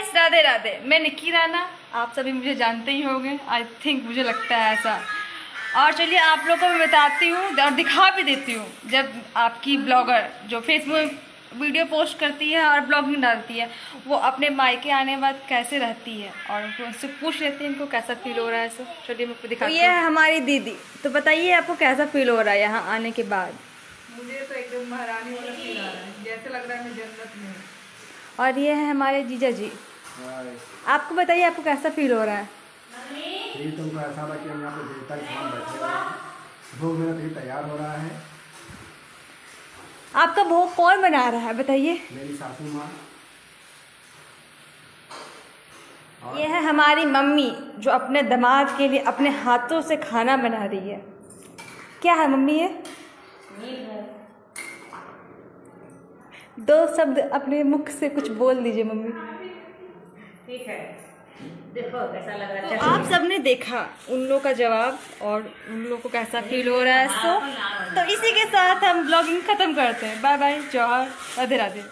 Guys Radhe Radhe. मैं निक्की राना आप सभी मुझे जानते ही होंगे। आई थिंक मुझे लगता है ऐसा। और चलिए आप लोगों को मैं बताती हूँ और दिखा भी देती हूँ। जब आपकी ब्लॉगर जो फेसबुक में वीडियो पोस्ट करती है और ब्लॉगिंग डालती है वो अपने मायके आने के बाद कैसे रहती है? और उनको उनसे पूछ लेती है इनको कैसा फील हो रहा है सो चलिए मैं आपको तो ये है। हमारी दीदी। तो बताइए आपको कैसा फील हो रहा है यहाँ आने के बाद? मुझे तो एकदम महारानी वाला फील आ रहा है। जैसे लग रहा है मैं जन्नत में हूँ और ये है हमारे जीजा जी। आपको बताइए आपको कैसा फील हो रहा है? यही तुमको ऐसा लगा कि हम यहाँ पे देवता के सामने बैठे हुए हैं। भोग मेरा तो ये तैयार हो रहा है। आपका भोग कौन बना रहा है बताइए? मेरी सासू माँ। ये है हमारी मम्मी जो अपने दामाद के लिए अपने हाथों से खाना बना रही है। क्या है मम्मी ये? दो शब्द अपने मुख से कुछ बोल दीजिए मम्मी। ठीक है। देखो कैसा लग रहा है? तो आप सबने देखा उन लोगों का जवाब और उन लोगों को कैसा फील हो रहा है सो तो इसी के साथ हम ब्लॉगिंग खत्म करते हैं। Bye bye Johar Radhe Radhe